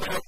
today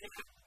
Amen.